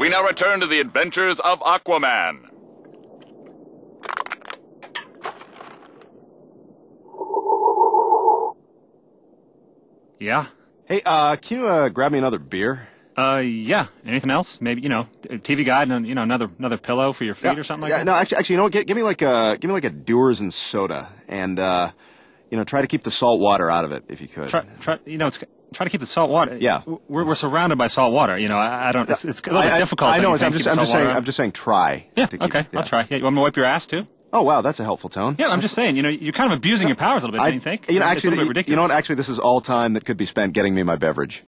We now return to the adventures of Aquaman. Yeah. Hey, uh, can you uh, grab me another beer? Uh, yeah. Anything else? Maybe you know, TV guide and you know another another pillow for your feet or something like that? yeah, that. no, actually, actually, you know what? Give, give me like a give me like a Dewar's and soda, and uh, you know, try to keep the salt water out of it if you could. Try, try, you know, it's try to keep the salt water. Yeah. We're, we're surrounded by salt water. You know, I, I don't. It's, it's a little bit difficult. I, I know. it's- I'm just I'm just saying? I'm just saying try. Yeah. keep- okay. yeah. I'll try. Yeah. You want me to wipe your ass too? Oh wow, that's a helpful tone. Yeah. I'm just saying. You know, you're kind of abusing your powers a little bit. I, don't you think? you know, It's a actually, little bit you know what? Actually, this is all time that could be spent getting me my beverage.